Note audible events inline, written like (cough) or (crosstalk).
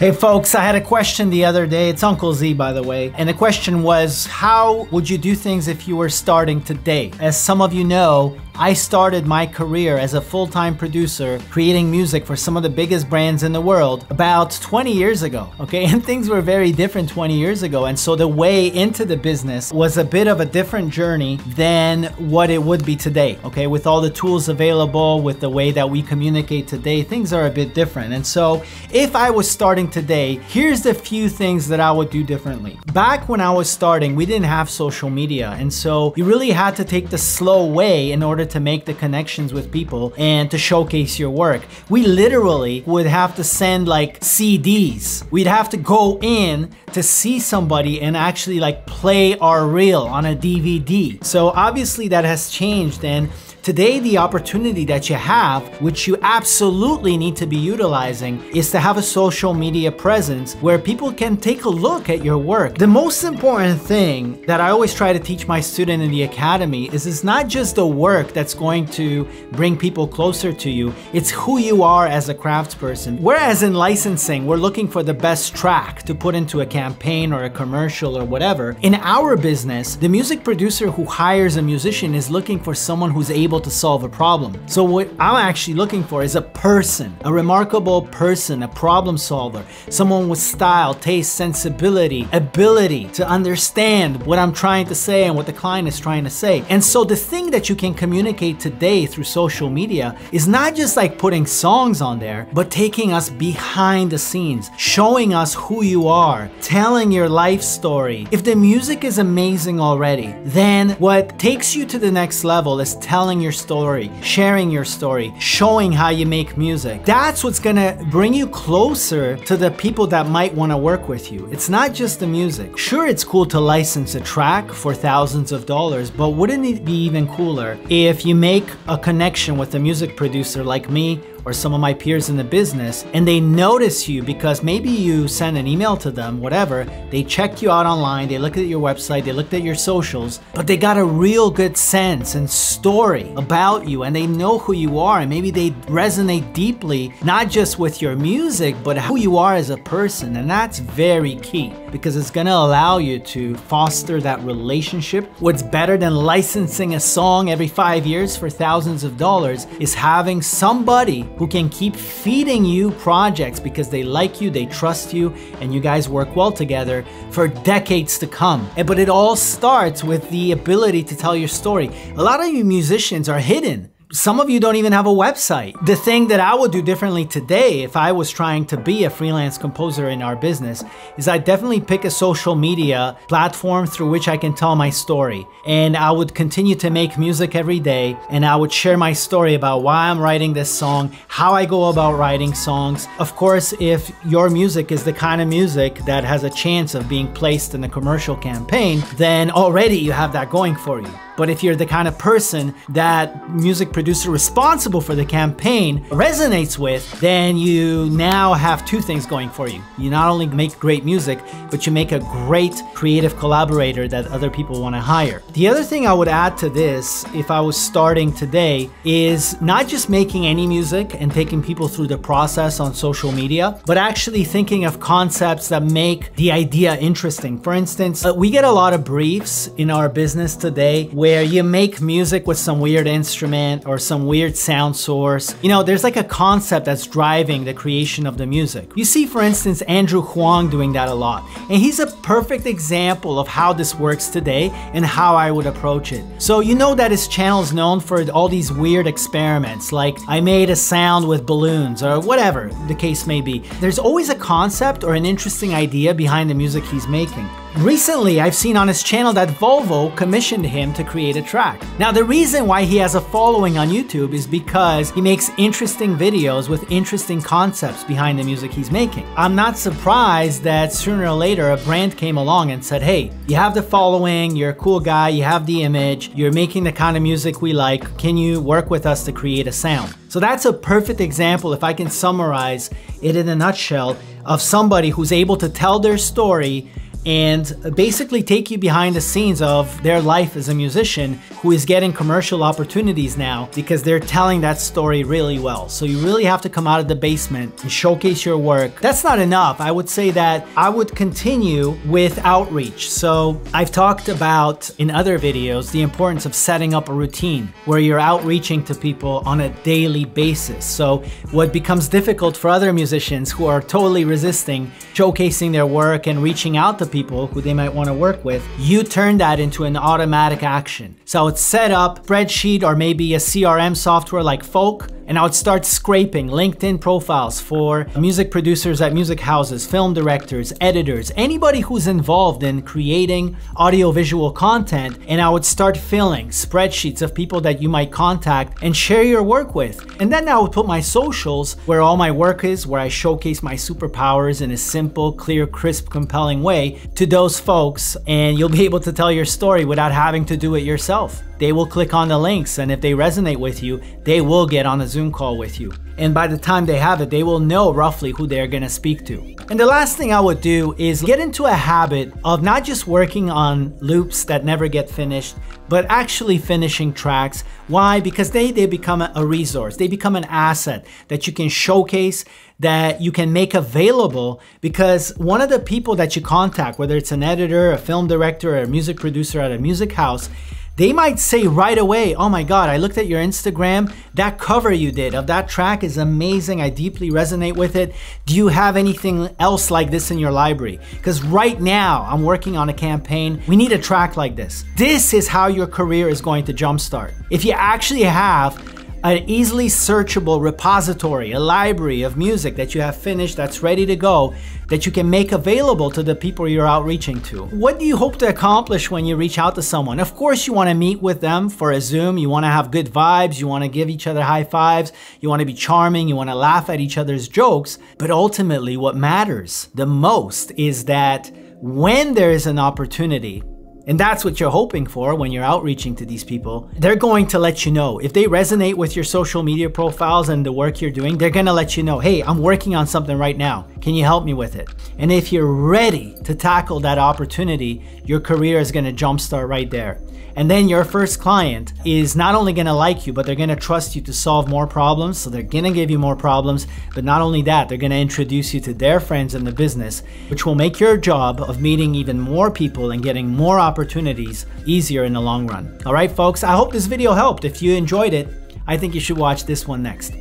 Hey folks, I had a question the other day. It's Uncle Z, by the way. And the question was, how would you do things if you were starting today? As some of you know, I started my career as a full-time producer creating music for some of the biggest brands in the world about 20 years ago, okay? (laughs) And things were very different 20 years ago. And so the way into the business was a bit of a different journey than what it would be today, okay? With all the tools available, with the way that we communicate today, things are a bit different. And so if I was starting today, here's the few things that I would do differently. Back when I was starting, we didn't have social media. And so you really had to take the slow way in order to make the connections with people and to showcase your work. We literally would have to send like CDs. We'd have to go in to see somebody and actually like play our reel on a DVD. So obviously that has changed and Today, the opportunity that you have, which you absolutely need to be utilizing, is to have a social media presence where people can take a look at your work. The most important thing that I always try to teach my student in the academy is it's not just the work that's going to bring people closer to you, it's who you are as a craftsperson. Whereas in licensing, we're looking for the best track to put into a campaign or a commercial or whatever. In our business, the music producer who hires a musician is looking for someone who's able able to solve a problem. So what I'm actually looking for is a person, a remarkable person, a problem solver, someone with style, taste, sensibility, ability to understand what I'm trying to say and what the client is trying to say. And so the thing that you can communicate today through social media is not just like putting songs on there, but taking us behind the scenes, showing us who you are, telling your life story. If the music is amazing already, then what takes you to the next level is telling your story, sharing your story, showing how you make music. That's what's gonna bring you closer to the people that might wanna work with you. It's not just the music. Sure, it's cool to license a track for thousands of dollars, but wouldn't it be even cooler if you make a connection with a music producer like me or some of my peers in the business and they notice you because maybe you send an email to them, whatever, they check you out online, they looked at your website, they looked at your socials, but they got a real good sense and story about you and they know who you are and maybe they resonate deeply, not just with your music, but who you are as a person. And that's very key because it's gonna allow you to foster that relationship. What's better than licensing a song every five years for thousands of dollars is having somebody who can keep feeding you projects because they like you, they trust you, and you guys work well together for decades to come. Eh, but it all starts with the ability to tell your story. A lot of you musicians are hidden some of you don't even have a website. The thing that I would do differently today if I was trying to be a freelance composer in our business is I definitely pick a social media platform through which I can tell my story. And I would continue to make music every day and I would share my story about why I'm writing this song, how I go about writing songs. Of course, if your music is the kind of music that has a chance of being placed in a commercial campaign, then already you have that going for you. But if you're the kind of person that music producer responsible for the campaign resonates with, then you now have two things going for you. You not only make great music, but you make a great creative collaborator that other people want to hire. The other thing I would add to this, if I was starting today, is not just making any music and taking people through the process on social media, but actually thinking of concepts that make the idea interesting. For instance, uh, we get a lot of briefs in our business today where where you make music with some weird instrument or some weird sound source. You know, there's like a concept that's driving the creation of the music. You see, for instance, Andrew Huang doing that a lot. And he's a perfect example of how this works today and how I would approach it. So you know that his channel is known for all these weird experiments, like I made a sound with balloons or whatever the case may be. There's always a concept or an interesting idea behind the music he's making. Recently, I've seen on his channel that Volvo commissioned him to create a track. Now, the reason why he has a following on YouTube is because he makes interesting videos with interesting concepts behind the music he's making. I'm not surprised that sooner or later a brand came along and said, hey, you have the following, you're a cool guy, you have the image, you're making the kind of music we like, can you work with us to create a sound? So that's a perfect example, if I can summarize it in a nutshell, of somebody who's able to tell their story and basically take you behind the scenes of their life as a musician who is getting commercial opportunities now because they're telling that story really well. So you really have to come out of the basement and showcase your work. That's not enough. I would say that I would continue with outreach. So I've talked about in other videos the importance of setting up a routine where you're outreaching to people on a daily basis. So what becomes difficult for other musicians who are totally resisting showcasing their work and reaching out to people who they might want to work with, you turn that into an automatic action. So it's set up spreadsheet or maybe a CRM software like Folk and I would start scraping LinkedIn profiles for music producers at music houses, film directors, editors, anybody who's involved in creating audiovisual content, and I would start filling spreadsheets of people that you might contact and share your work with. And then I would put my socials where all my work is, where I showcase my superpowers in a simple, clear, crisp, compelling way to those folks, and you'll be able to tell your story without having to do it yourself they will click on the links and if they resonate with you, they will get on a Zoom call with you. And by the time they have it, they will know roughly who they're gonna speak to. And the last thing I would do is get into a habit of not just working on loops that never get finished, but actually finishing tracks. Why? Because they, they become a resource. They become an asset that you can showcase, that you can make available because one of the people that you contact, whether it's an editor, a film director, or a music producer at a music house, they might say right away, oh my God, I looked at your Instagram. That cover you did of that track is amazing. I deeply resonate with it. Do you have anything else like this in your library? Because right now I'm working on a campaign. We need a track like this. This is how your career is going to jumpstart. If you actually have an easily searchable repository, a library of music that you have finished that's ready to go that you can make available to the people you're outreaching to. What do you hope to accomplish when you reach out to someone? Of course, you want to meet with them for a Zoom. You want to have good vibes. You want to give each other high fives. You want to be charming. You want to laugh at each other's jokes. But ultimately, what matters the most is that when there is an opportunity and that's what you're hoping for when you're outreaching to these people. They're going to let you know. If they resonate with your social media profiles and the work you're doing, they're gonna let you know, hey, I'm working on something right now. Can you help me with it? And if you're ready to tackle that opportunity, your career is gonna jumpstart right there. And then your first client is not only gonna like you, but they're gonna trust you to solve more problems. So they're gonna give you more problems. But not only that, they're gonna introduce you to their friends in the business, which will make your job of meeting even more people and getting more opportunities easier in the long run. All right, folks, I hope this video helped. If you enjoyed it, I think you should watch this one next.